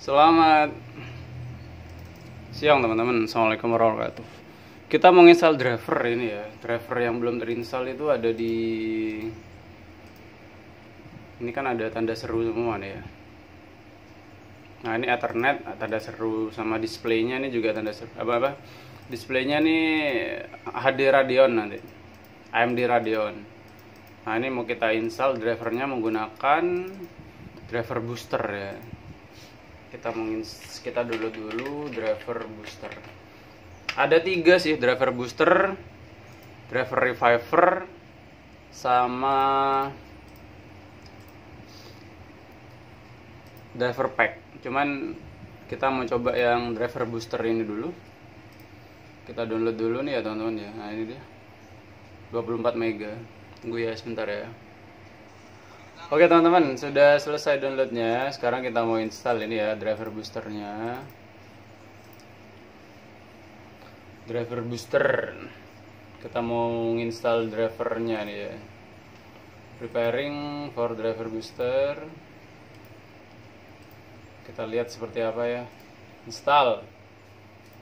Selamat siang teman-teman. Assalamualaikum warahmatullahi wabarakatuh. Kita mau install driver ini ya. Driver yang belum terinstall itu ada di ini kan ada tanda seru semua nih ya. Nah ini Ethernet tanda seru sama displaynya ini juga tanda seru apa apa displaynya nih HD Radeon nanti AMD Radeon. Nah ini mau kita install drivernya menggunakan driver booster ya kita mungkin kita dulu dulu driver booster. Ada tiga sih driver booster driver reviver sama driver pack. Cuman kita mau coba yang driver booster ini dulu. Kita download dulu nih ya teman-teman ya. Nah ini dia. 24 mega. Tunggu ya sebentar ya Oke teman-teman, sudah selesai downloadnya. Sekarang kita mau install ini ya driver boosternya. Driver booster. Kita mau install drivernya nih ya. Preparing for driver booster. Kita lihat seperti apa ya. Install.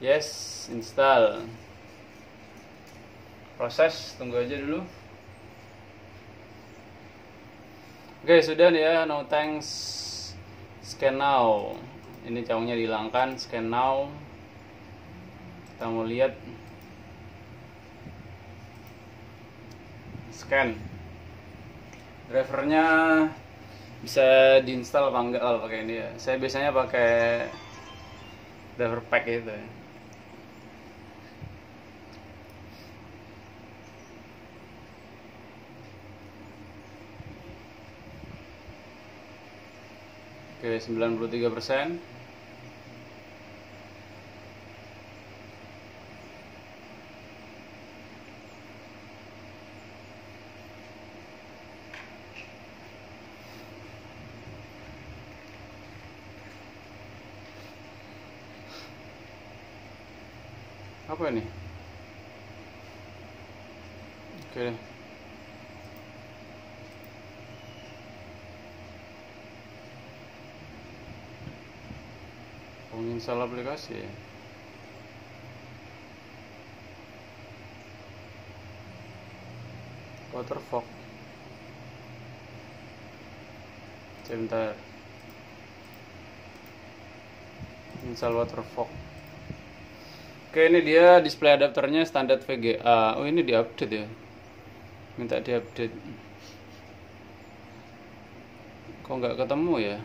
Yes, install. Proses, tunggu aja dulu. Oke sudah nih ya. No thanks. Scan now. Ini cawangnya dihilangkan. Scan now. Kita mau lihat. Scan. Drivernya bisa diinstal apa enggak kalau pakai ini ya? Saya biasanya pakai driver pack itu ya Oke, 93 persen. Apa ini? Oke deh. Menginstal aplikasi. Waterfog sebentar install Waterfog oke ini dia display adapternya standar VGA oh ini diupdate ya? Minta diupdate. Kok nggak ketemu ya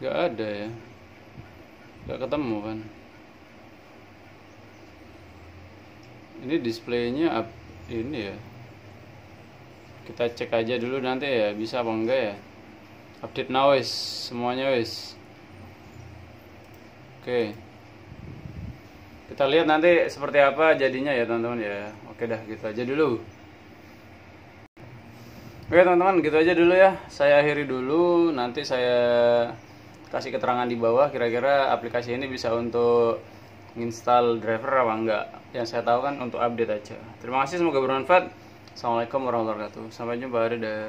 nggak ada ya. Nggak ketemu kan? Ini displaynya ini ya. Kita cek aja dulu nanti ya bisa apa enggak ya? Update now wis semuanya wis oke. Kita lihat nanti seperti apa jadinya ya teman-teman ya. Oke dah gitu aja dulu. Oke teman-teman gitu aja dulu ya. Saya akhiri dulu. Nanti saya kasih keterangan di bawah kira-kira aplikasi ini bisa untuk install driver apa enggak? Yang saya tahu kan untuk update aja. Terima kasih semoga bermanfaat. Assalamualaikum warahmatullahi wabarakatuh. Sampai jumpa dadah